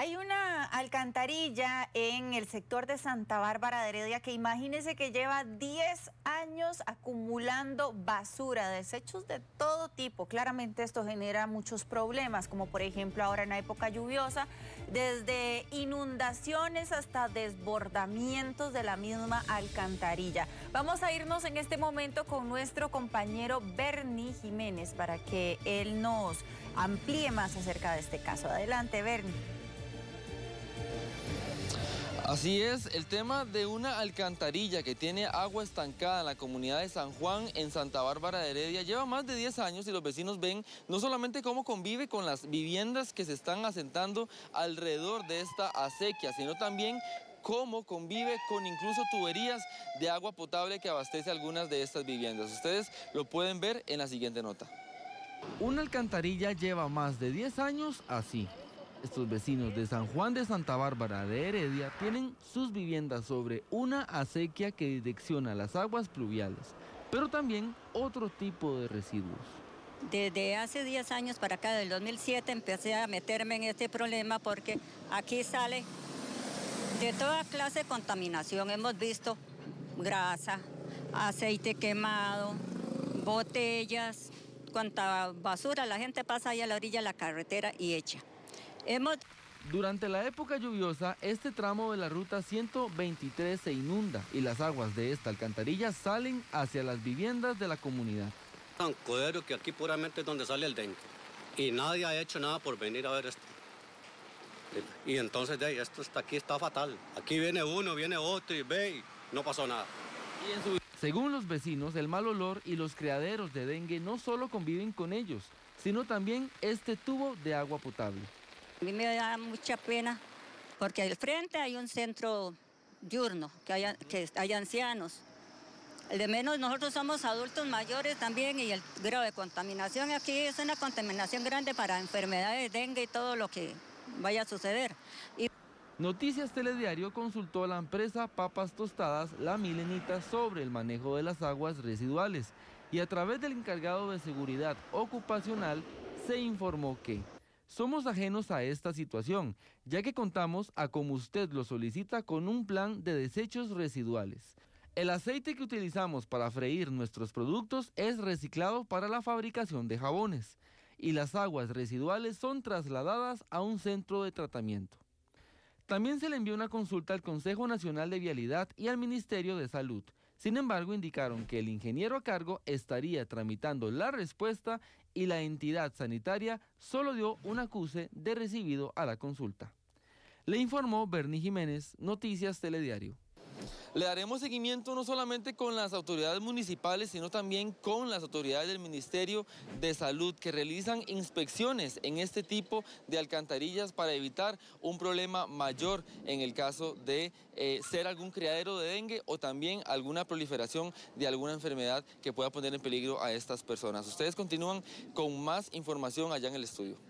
Hay una alcantarilla en el sector de Santa Bárbara de Heredia que imagínese que lleva 10 años acumulando basura, desechos de todo tipo. Claramente esto genera muchos problemas, como por ejemplo ahora en la época lluviosa, desde inundaciones hasta desbordamientos de la misma alcantarilla. Vamos a irnos en este momento con nuestro compañero Bernie Jiménez para que él nos amplíe más acerca de este caso. Adelante, Bernie. Así es, el tema de una alcantarilla que tiene agua estancada en la comunidad de San Juan, en Santa Bárbara de Heredia, lleva más de 10 años y los vecinos ven no solamente cómo convive con las viviendas que se están asentando alrededor de esta acequia, sino también cómo convive con incluso tuberías de agua potable que abastece algunas de estas viviendas. Ustedes lo pueden ver en la siguiente nota. Una alcantarilla lleva más de 10 años así. Estos vecinos de San Juan de Santa Bárbara de Heredia tienen sus viviendas sobre una acequia que direcciona las aguas pluviales, pero también otro tipo de residuos. Desde hace 10 años para acá, del 2007, empecé a meterme en este problema porque aquí sale de toda clase de contaminación. Hemos visto grasa, aceite quemado, botellas, cuanta basura. La gente pasa ahí a la orilla de la carretera y echa. Durante la época lluviosa, este tramo de la ruta 123 se inunda y las aguas de esta alcantarilla salen hacia las viviendas de la comunidad. Tan codero que aquí puramente es donde sale el dengue. Y nadie ha hecho nada por venir a ver esto. Y entonces de ahí, esto está aquí está fatal. Aquí viene uno, viene otro y ve, y no pasó nada. Según los vecinos, el mal olor y los criaderos de dengue no solo conviven con ellos, sino también este tubo de agua potable. A mí me da mucha pena porque al frente hay un centro diurno, que hay, que hay ancianos. De menos, nosotros somos adultos mayores también y el grado de contaminación aquí es una contaminación grande para enfermedades, dengue y todo lo que vaya a suceder. Noticias Telediario consultó a la empresa Papas Tostadas La Milenita sobre el manejo de las aguas residuales y a través del encargado de seguridad ocupacional se informó que somos ajenos a esta situación, ya que contamos a como usted lo solicita con un plan de desechos residuales. El aceite que utilizamos para freír nuestros productos es reciclado para la fabricación de jabones y las aguas residuales son trasladadas a un centro de tratamiento. También se le envió una consulta al Consejo Nacional de Vialidad y al Ministerio de Salud, sin embargo, indicaron que el ingeniero a cargo estaría tramitando la respuesta y la entidad sanitaria solo dio un acuse de recibido a la consulta. Le informó Bernie Jiménez, Noticias Telediario. Le daremos seguimiento no solamente con las autoridades municipales, sino también con las autoridades del Ministerio de Salud que realizan inspecciones en este tipo de alcantarillas para evitar un problema mayor en el caso de eh, ser algún criadero de dengue o también alguna proliferación de alguna enfermedad que pueda poner en peligro a estas personas. Ustedes continúan con más información allá en el estudio.